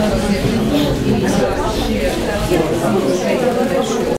Thank